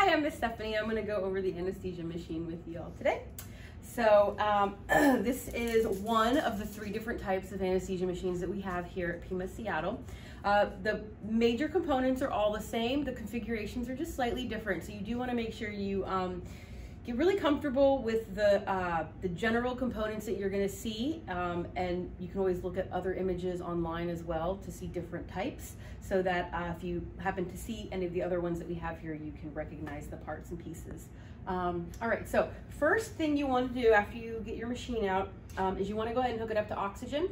Hi, I'm Miss Stephanie. I'm gonna go over the anesthesia machine with you all today. So um, this is one of the three different types of anesthesia machines that we have here at Pima Seattle. Uh, the major components are all the same. The configurations are just slightly different. So you do wanna make sure you um, get really comfortable with the, uh, the general components that you're gonna see. Um, and you can always look at other images online as well to see different types so that uh, if you happen to see any of the other ones that we have here, you can recognize the parts and pieces. Um, all right, so first thing you want to do after you get your machine out um, is you want to go ahead and hook it up to oxygen.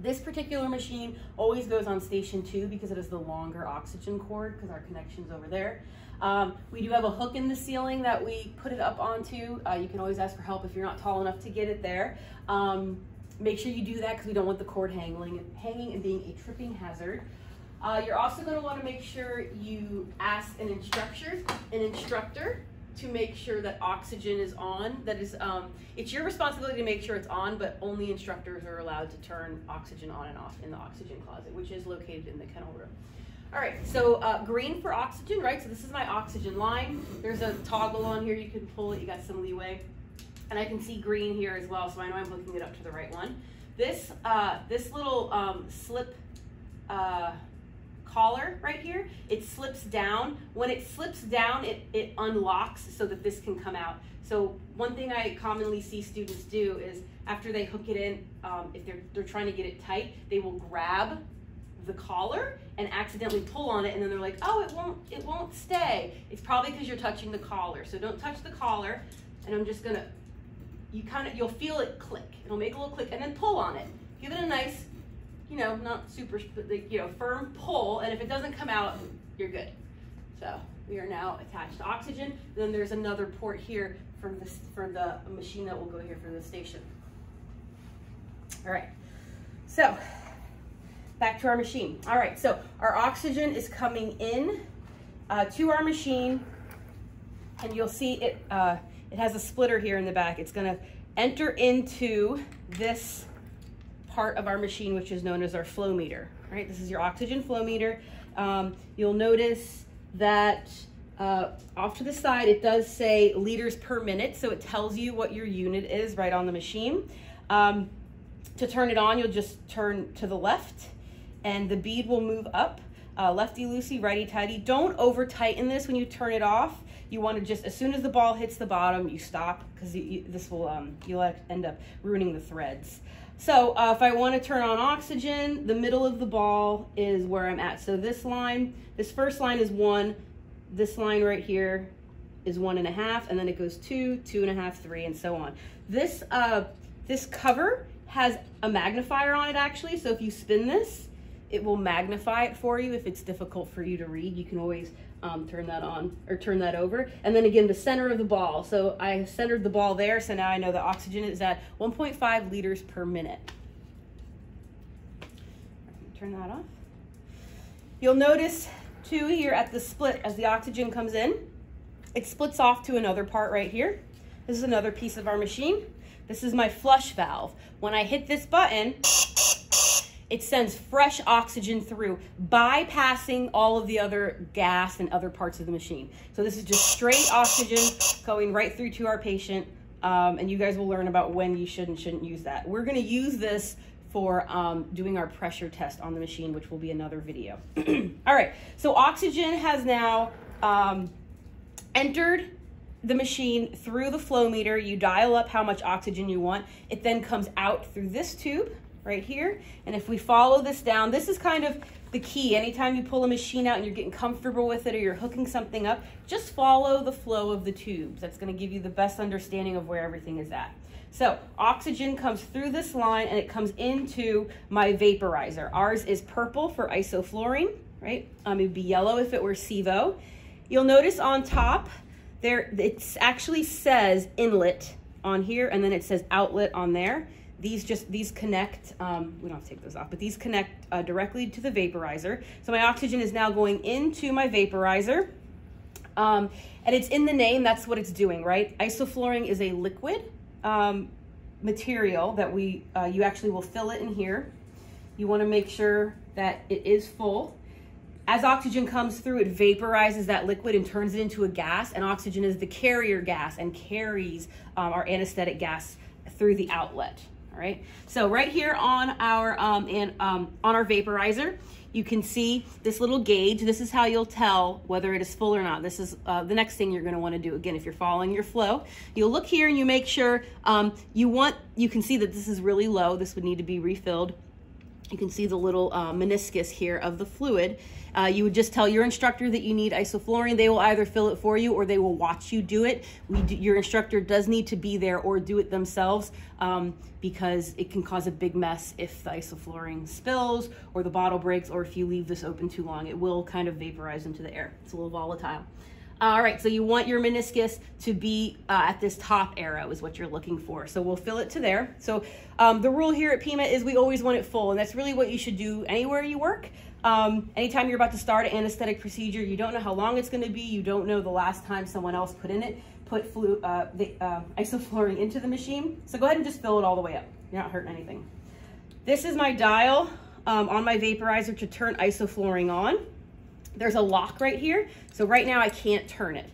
This particular machine always goes on station two because it is the longer oxygen cord because our connection's over there. Um, we do have a hook in the ceiling that we put it up onto. Uh, you can always ask for help if you're not tall enough to get it there. Um, make sure you do that because we don't want the cord hanging, hanging and being a tripping hazard. Uh, you're also going to want to make sure you ask an instructor, an instructor to make sure that oxygen is on. That is, um, it's your responsibility to make sure it's on, but only instructors are allowed to turn oxygen on and off in the oxygen closet, which is located in the kennel room. All right, so uh, green for oxygen, right? So this is my oxygen line. There's a toggle on here. You can pull it. You got some leeway. And I can see green here as well, so I know I'm hooking it up to the right one. This, uh, this little um, slip uh, collar right here, it slips down. When it slips down, it, it unlocks so that this can come out. So one thing I commonly see students do is after they hook it in, um, if they're, they're trying to get it tight, they will grab the collar and accidentally pull on it and then they're like, oh, it won't, it won't stay. It's probably because you're touching the collar. So don't touch the collar and I'm just gonna, you kind of, you'll feel it click. It'll make a little click and then pull on it. Give it a nice you know, not super, you know, firm pull, and if it doesn't come out, you're good. So we are now attached to oxygen. Then there's another port here for this for the machine that will go here for the station. All right, so back to our machine. All right, so our oxygen is coming in uh, to our machine, and you'll see it, uh, it has a splitter here in the back. It's gonna enter into this part of our machine, which is known as our flow meter, right? This is your oxygen flow meter. Um, you'll notice that uh, off to the side, it does say liters per minute, so it tells you what your unit is right on the machine. Um, to turn it on, you'll just turn to the left and the bead will move up. Uh, lefty loosey, righty tighty. Don't over tighten this when you turn it off. You want to just, as soon as the ball hits the bottom, you stop because this will, um, you'll end up ruining the threads. So uh, if I want to turn on oxygen, the middle of the ball is where I'm at. So this line, this first line is one, this line right here is one and a half, and then it goes two, two and a half, three, and so on. This, uh, this cover has a magnifier on it actually, so if you spin this, it will magnify it for you if it's difficult for you to read. You can always um, turn that on or turn that over. And then again, the center of the ball. So I centered the ball there, so now I know the oxygen is at 1.5 liters per minute. Turn that off. You'll notice too here at the split as the oxygen comes in, it splits off to another part right here. This is another piece of our machine. This is my flush valve. When I hit this button, it sends fresh oxygen through, bypassing all of the other gas and other parts of the machine. So this is just straight oxygen going right through to our patient. Um, and you guys will learn about when you should and shouldn't use that. We're gonna use this for um, doing our pressure test on the machine, which will be another video. all right, so oxygen has now um, entered the machine through the flow meter. You dial up how much oxygen you want. It then comes out through this tube right here. And if we follow this down, this is kind of the key. Anytime you pull a machine out and you're getting comfortable with it or you're hooking something up, just follow the flow of the tubes. That's gonna give you the best understanding of where everything is at. So oxygen comes through this line and it comes into my vaporizer. Ours is purple for isoflurane, right? Um, it'd be yellow if it were sevo. You'll notice on top, there it actually says inlet on here and then it says outlet on there. These just, these connect, um, we don't have to take those off, but these connect uh, directly to the vaporizer. So my oxygen is now going into my vaporizer. Um, and it's in the name, that's what it's doing, right? Isoflurane is a liquid um, material that we, uh, you actually will fill it in here. You wanna make sure that it is full. as oxygen comes through, it vaporizes that liquid and turns it into a gas, and oxygen is the carrier gas and carries um, our anesthetic gas through the outlet. All right. So right here on our um, and um, on our vaporizer, you can see this little gauge. This is how you'll tell whether it is full or not. This is uh, the next thing you're going to want to do. Again, if you're following your flow, you'll look here and you make sure um, you want. You can see that this is really low. This would need to be refilled. You can see the little uh, meniscus here of the fluid. Uh, you would just tell your instructor that you need isoflurane. They will either fill it for you or they will watch you do it. Do, your instructor does need to be there or do it themselves um, because it can cause a big mess if the isoflurane spills or the bottle breaks or if you leave this open too long. It will kind of vaporize into the air. It's a little volatile. All right, so you want your meniscus to be uh, at this top arrow is what you're looking for. So we'll fill it to there. So um, the rule here at Pima is we always want it full, and that's really what you should do anywhere you work. Um, anytime you're about to start an anesthetic procedure, you don't know how long it's going to be. You don't know the last time someone else put in it, put flu, uh, the uh, isoflurane into the machine. So go ahead and just fill it all the way up. You're not hurting anything. This is my dial um, on my vaporizer to turn isoflurane on. There's a lock right here. So right now I can't turn it.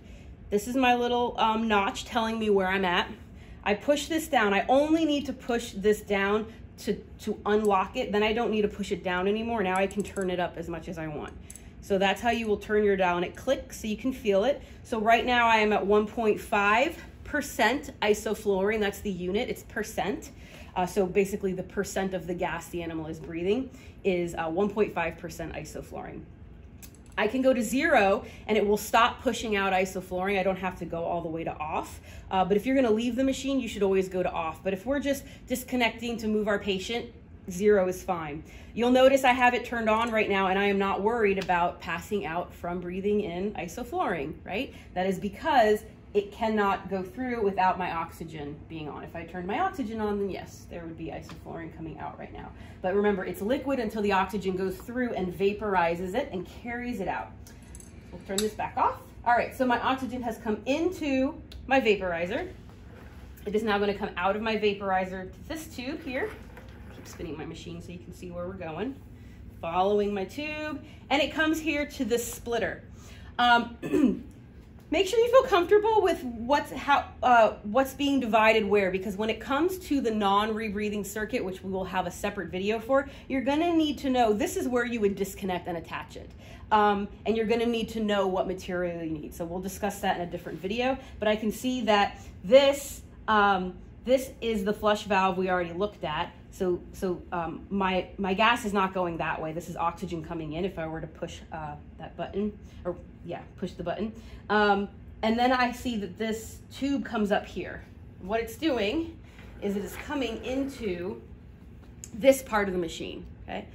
This is my little um, notch telling me where I'm at. I push this down. I only need to push this down to, to unlock it. Then I don't need to push it down anymore. Now I can turn it up as much as I want. So that's how you will turn your dial and it clicks so you can feel it. So right now I am at 1.5% isoflurane. That's the unit, it's percent. Uh, so basically the percent of the gas the animal is breathing is 1.5% uh. I can go to zero and it will stop pushing out isoflurane. I don't have to go all the way to off. Uh, but if you're gonna leave the machine, you should always go to off. But if we're just disconnecting to move our patient, zero is fine. You'll notice I have it turned on right now and I am not worried about passing out from breathing in isoflurane, right? That is because it cannot go through without my oxygen being on. If I turned my oxygen on, then yes, there would be isoflurane coming out right now. But remember, it's liquid until the oxygen goes through and vaporizes it and carries it out. We'll turn this back off. All right, so my oxygen has come into my vaporizer. It is now gonna come out of my vaporizer to this tube here. Keep spinning my machine so you can see where we're going. Following my tube, and it comes here to this splitter. Um, make sure you feel comfortable with what's how uh, what's being divided where because when it comes to the non-rebreathing circuit which we will have a separate video for you're going to need to know this is where you would disconnect and attach it. Um, and you're going to need to know what material you need. So we'll discuss that in a different video. But I can see that this um, this is the flush valve we already looked at so, so um, my, my gas is not going that way. This is oxygen coming in if I were to push uh, that button, or yeah, push the button. Um, and then I see that this tube comes up here. What it's doing is it is coming into this part of the machine, okay?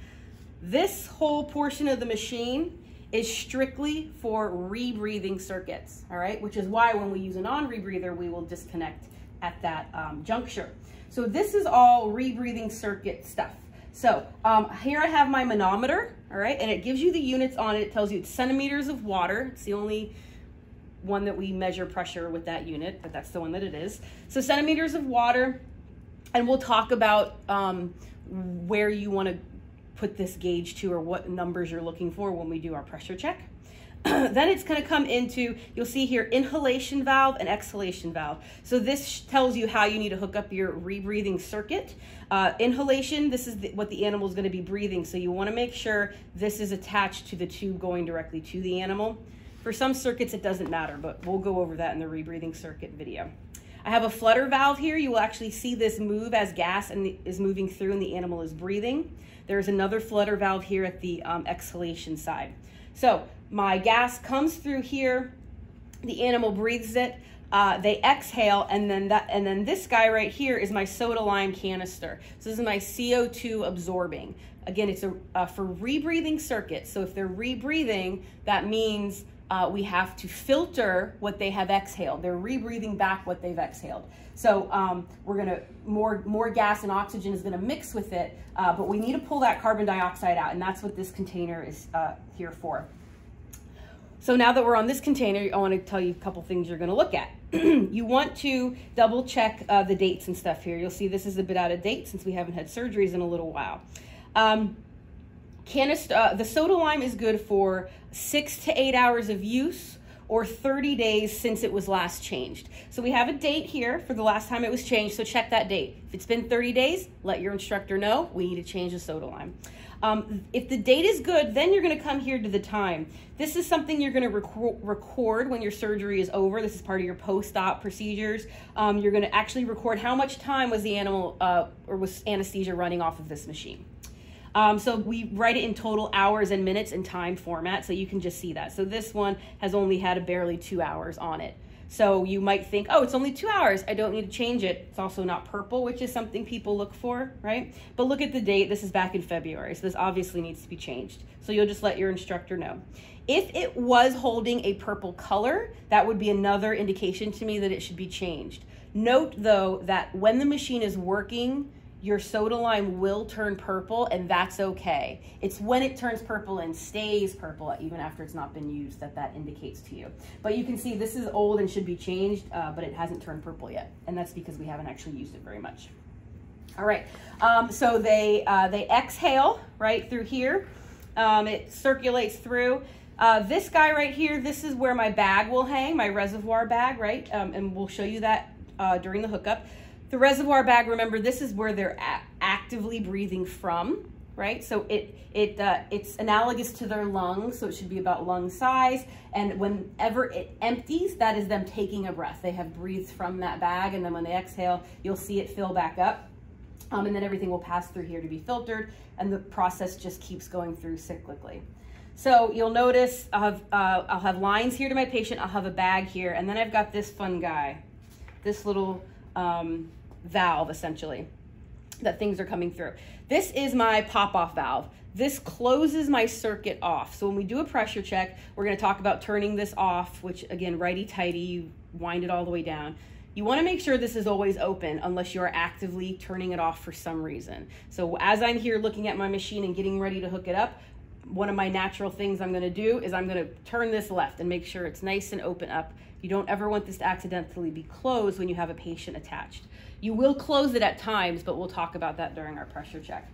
This whole portion of the machine is strictly for rebreathing circuits, all right? Which is why when we use a non-rebreather, we will disconnect at that um, juncture. So this is all rebreathing circuit stuff. So um, here I have my manometer, all right, and it gives you the units on it. It tells you it's centimeters of water. It's the only one that we measure pressure with that unit, but that's the one that it is. So centimeters of water, and we'll talk about um, where you want to put this gauge to or what numbers you're looking for when we do our pressure check. then it's going to come into, you'll see here, inhalation valve and exhalation valve. So this tells you how you need to hook up your rebreathing circuit. Uh, inhalation, this is the, what the animal is going to be breathing. So you want to make sure this is attached to the tube going directly to the animal. For some circuits, it doesn't matter, but we'll go over that in the rebreathing circuit video. I have a flutter valve here. You will actually see this move as gas and is moving through and the animal is breathing. There's another flutter valve here at the um, exhalation side. So my gas comes through here, the animal breathes it, uh, they exhale, and then that, and then this guy right here is my soda lime canister. So this is my CO2 absorbing. Again, it's a for rebreathing circuits. So if they're rebreathing, that means uh, we have to filter what they have exhaled. They're rebreathing back what they've exhaled. So um, we're gonna, more, more gas and oxygen is gonna mix with it, uh, but we need to pull that carbon dioxide out, and that's what this container is uh, here for. So now that we're on this container, I want to tell you a couple things you're going to look at. you want to double check uh, the dates and stuff here. You'll see this is a bit out of date since we haven't had surgeries in a little while. Um, canister, uh, the soda lime is good for six to eight hours of use or 30 days since it was last changed. So we have a date here for the last time it was changed, so check that date. If it's been 30 days, let your instructor know we need to change the soda lime. Um, if the date is good, then you're gonna come here to the time. This is something you're gonna rec record when your surgery is over. This is part of your post-op procedures. Um, you're gonna actually record how much time was the animal uh, or was anesthesia running off of this machine. Um, so we write it in total hours and minutes in time format so you can just see that. So this one has only had a barely two hours on it. So you might think, oh, it's only two hours. I don't need to change it. It's also not purple, which is something people look for, right? But look at the date. This is back in February. So this obviously needs to be changed. So you'll just let your instructor know. If it was holding a purple color, that would be another indication to me that it should be changed. Note though that when the machine is working, your soda lime will turn purple and that's okay. It's when it turns purple and stays purple, even after it's not been used, that that indicates to you. But you can see this is old and should be changed, uh, but it hasn't turned purple yet. And that's because we haven't actually used it very much. All right, um, so they, uh, they exhale right through here. Um, it circulates through. Uh, this guy right here, this is where my bag will hang, my reservoir bag, right? Um, and we'll show you that uh, during the hookup. The reservoir bag, remember, this is where they're actively breathing from, right? So it it uh, it's analogous to their lungs, so it should be about lung size. And whenever it empties, that is them taking a breath. They have breathed from that bag, and then when they exhale, you'll see it fill back up. Um, and then everything will pass through here to be filtered, and the process just keeps going through cyclically. So you'll notice I'll have, uh, I'll have lines here to my patient, I'll have a bag here, and then I've got this fun guy, this little um, valve essentially that things are coming through. This is my pop-off valve. This closes my circuit off. So when we do a pressure check, we're gonna talk about turning this off, which again, righty-tighty, you wind it all the way down. You wanna make sure this is always open unless you're actively turning it off for some reason. So as I'm here looking at my machine and getting ready to hook it up, one of my natural things I'm gonna do is I'm gonna turn this left and make sure it's nice and open up. You don't ever want this to accidentally be closed when you have a patient attached. You will close it at times, but we'll talk about that during our pressure check.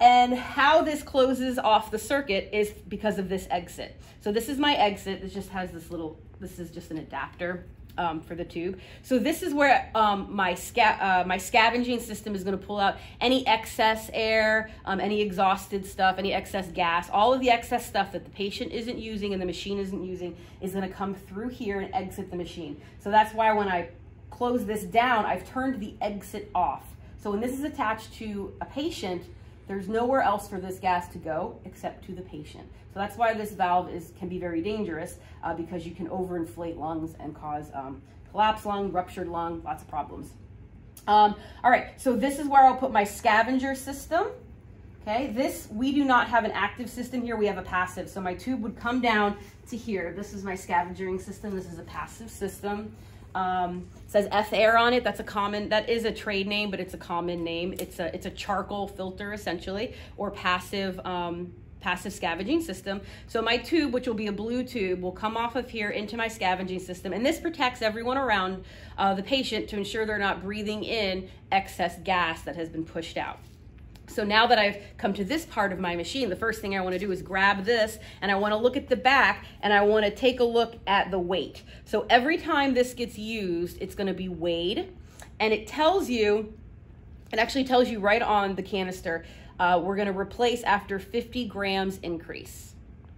And how this closes off the circuit is because of this exit. So this is my exit. This just has this little, this is just an adapter um, for the tube. So this is where um, my, sca uh, my scavenging system is going to pull out any excess air, um, any exhausted stuff, any excess gas, all of the excess stuff that the patient isn't using and the machine isn't using is going to come through here and exit the machine. So that's why when I close this down, I've turned the exit off. So when this is attached to a patient, there's nowhere else for this gas to go except to the patient. So that's why this valve is can be very dangerous uh, because you can overinflate lungs and cause um, collapsed lung, ruptured lung, lots of problems. Um, all right, so this is where I'll put my scavenger system. Okay, this, we do not have an active system here, we have a passive. So my tube would come down to here. This is my scavengering system. This is a passive system. Um, says F Air on it. That's a common, that is a trade name, but it's a common name. It's a, it's a charcoal filter essentially, or passive, um, passive scavenging system. So my tube, which will be a blue tube, will come off of here into my scavenging system. And this protects everyone around uh, the patient to ensure they're not breathing in excess gas that has been pushed out. So now that I've come to this part of my machine, the first thing I wanna do is grab this and I wanna look at the back and I wanna take a look at the weight. So every time this gets used, it's gonna be weighed and it tells you, it actually tells you right on the canister, uh, we're gonna replace after 50 grams increase.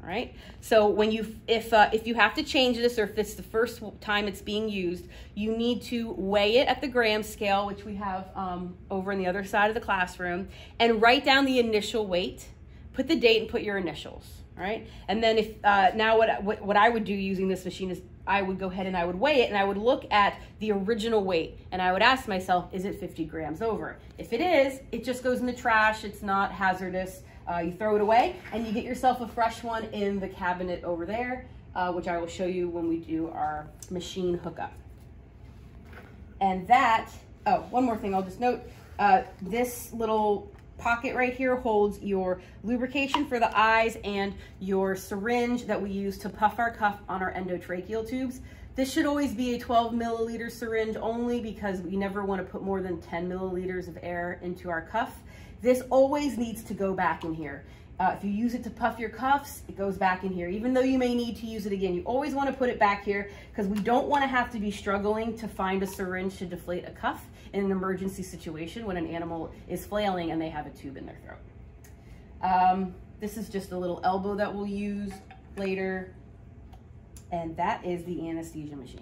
All right. So when you, if uh, if you have to change this, or if it's the first time it's being used, you need to weigh it at the gram scale, which we have um, over on the other side of the classroom, and write down the initial weight. Put the date and put your initials. All right. And then if uh, now what, what what I would do using this machine is I would go ahead and I would weigh it and I would look at the original weight and I would ask myself, is it 50 grams over? If it is, it just goes in the trash. It's not hazardous. Uh, you throw it away and you get yourself a fresh one in the cabinet over there, uh, which I will show you when we do our machine hookup. And that, oh, one more thing I'll just note, uh, this little pocket right here holds your lubrication for the eyes and your syringe that we use to puff our cuff on our endotracheal tubes. This should always be a 12 milliliter syringe only because we never want to put more than 10 milliliters of air into our cuff. This always needs to go back in here. Uh, if you use it to puff your cuffs, it goes back in here. Even though you may need to use it again, you always want to put it back here because we don't want to have to be struggling to find a syringe to deflate a cuff in an emergency situation when an animal is flailing and they have a tube in their throat. Um, this is just a little elbow that we'll use later. And that is the anesthesia machine.